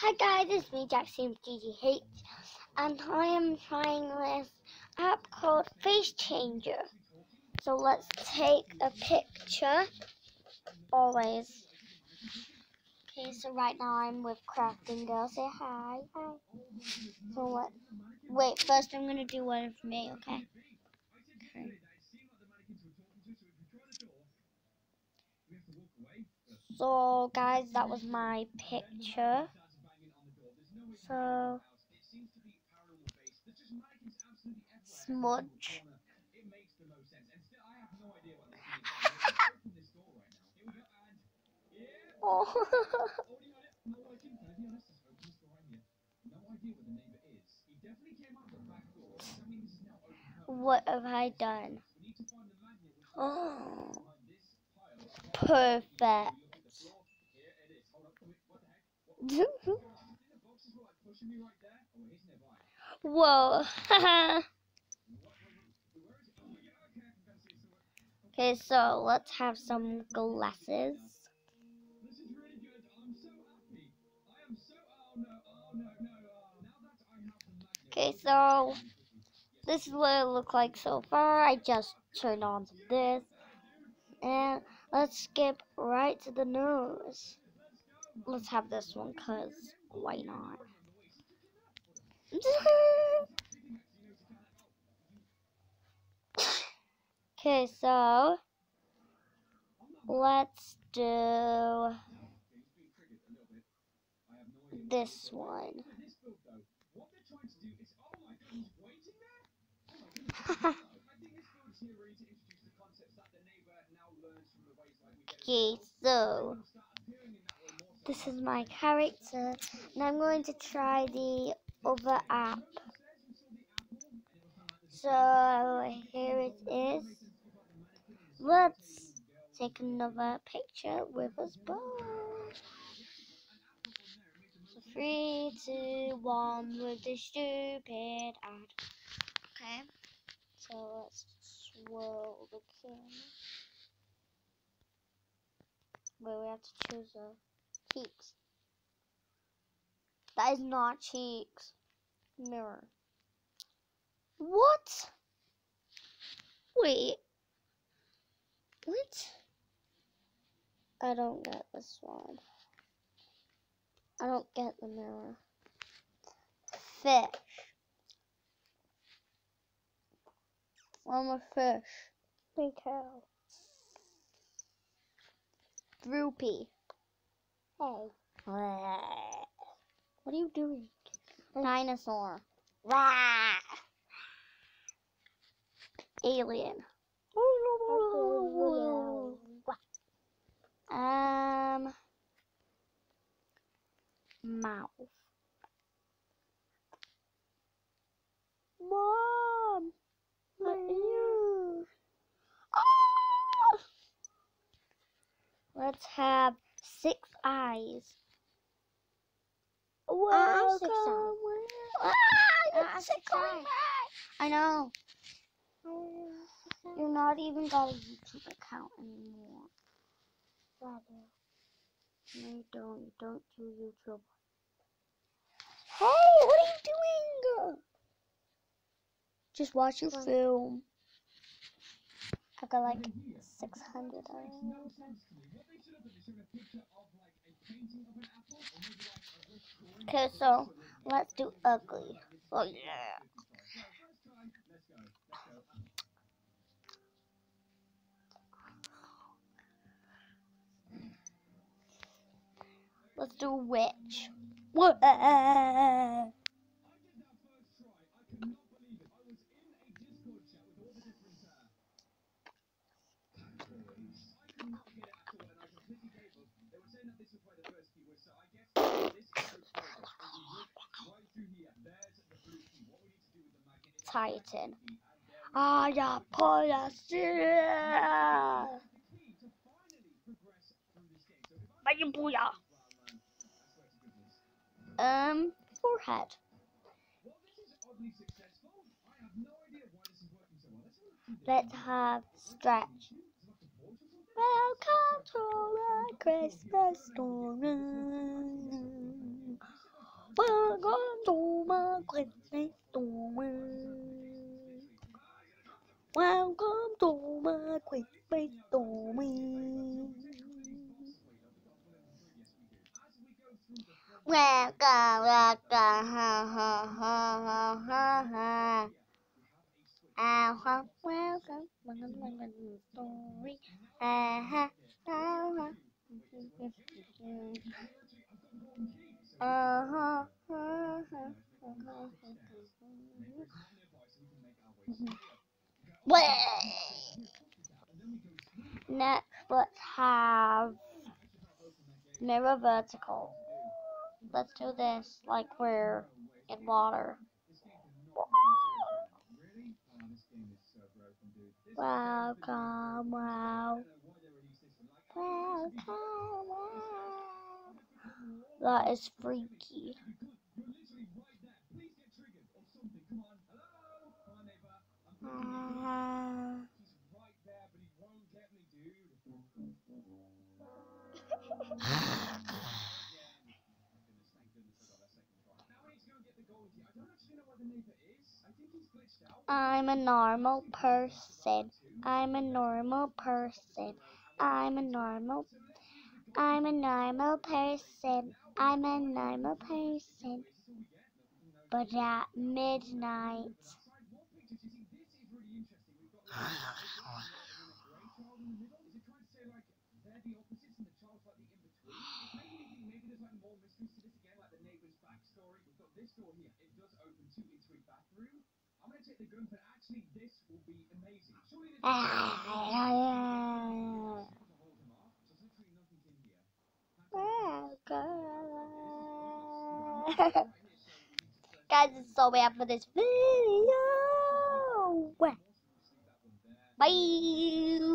Hi guys, it's me Jackson GGH, and I am trying this app called Face Changer. So let's take a picture, always. Okay, so right now I'm with Crafting Girl. Say hi. Hi. So what? Wait, first I'm gonna do one for me, okay? Okay. So guys, that was my picture. So smudge. what have I done? Oh. Perfect. Whoa. okay, so let's have some glasses. Okay, so this is what it looks like so far. I just turned on this. And let's skip right to the nose. Let's have this one, because why not? okay, so let's do this one. okay, so this is my character and I'm going to try the other app. So here it is. Let's take another picture with us both. So three, two, one with the stupid ad. Okay. So let's swirl the camera. Wait, we have to choose a cheeks. That is not cheeks. Mirror. What? Wait. What? I don't get this one. I don't get the mirror. Fish. I'm a fish. Big cow. Droopy. Hey. What are you doing? Dinosaur. Alien. Um. Mouth. Mom. My ears. Ah! Let's have six eyes. Welcome. six eyes. Ah, Ah, six six. I know. You're not even got a YouTube account anymore. No, you don't. You don't do YouTube. Hey, what are you doing? Just watch your film. I've got like 600 eyes. Okay, so let's do ugly. Oh yeah. Let's do witch. Titan. Yeah, policía. Vaya booyah. Um, forehead. Let's have stretch. Welcome to my Christmas story. Welcome to my Christmas story. Welcome to my Christmas story. Welcome, welcome, ha ha ha ha ha ha. Ah, ha, welcome, welcome, welcome to the story. Ah, ha, ah, ha. Uh huh. Next, let's have mirror vertical. Let's do this like we're in water. Welcome, wow. Welcome, wow. That is freaky. I'm a normal person. I'm a normal person. I'm a normal. I'm a normal person. I'm a normal person. But at midnight. this door here, it does open to its suite bathroom. Here. Welcome. Guys, it's so bad for this video. Bye.